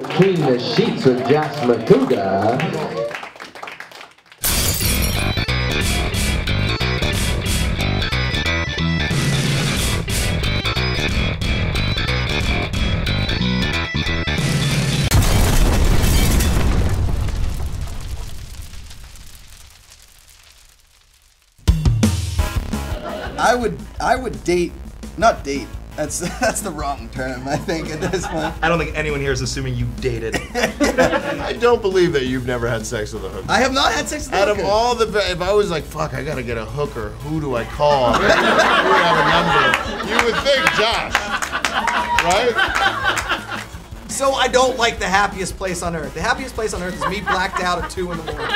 Clean the sheets with Josh Macuga. I would I would date, not date. That's that's the wrong term. I think at this point. I don't think anyone here is assuming you dated. I don't believe that you've never had sex with a hooker. I have not had sex with a Out of hooker. all the, if I was like, fuck, I gotta get a hooker, who do I call? you would have a number. You would think Josh, right? So I don't like the happiest place on earth. The happiest place on earth is me blacked out at two in the morning.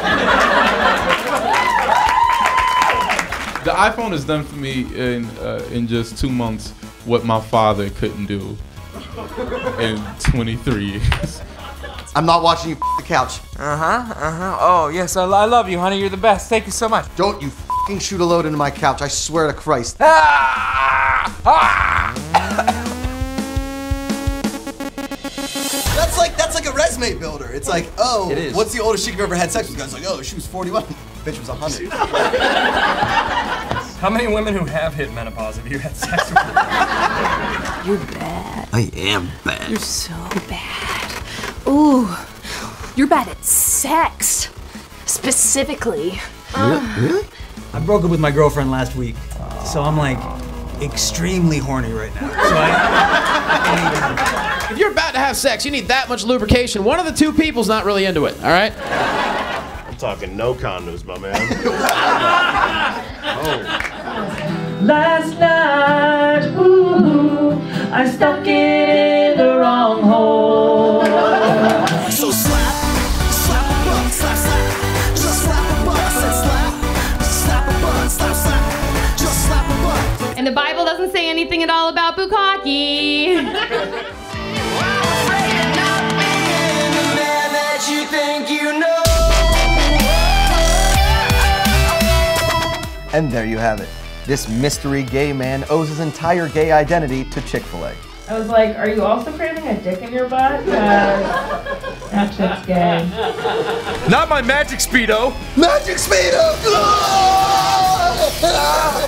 The iPhone is done for me in uh, in just two months what my father couldn't do in 23 years. I'm not watching you the couch. Uh huh. Uh huh. Oh yes, I, I love you, honey. You're the best. Thank you so much. Don't you fucking shoot a load into my couch. I swear to Christ. Ah! Ah! That's like that's like a resume builder. It's like, oh, It is. what's the oldest chick you've ever had sex with? It's like, oh, she was 41. Bitch was 100. How many women who have hit menopause have you had sex with? You're bad. I am bad. You're so bad. Ooh, you're bad at sex. Specifically. Um, really? I broke up with my girlfriend last week, so I'm like extremely horny right now. So I, If you're about to have sex, you need that much lubrication. One of the two people's not really into it, all right? I'm talking no condoms, my man. Oh. Last night, ooh, I stuck it in the wrong hole. So slap, slap a butt, slap, slap. Just slap a butt, said slap. Slap a butt, slap, slap. Just slap a butt. And the Bible doesn't say anything at all about bukkake. And there you have it. This mystery gay man owes his entire gay identity to Chick fil A. I was like, are you also craving a dick in your butt? 'Cause that shit's gay. Not my magic speedo. Magic Speedo! Ah!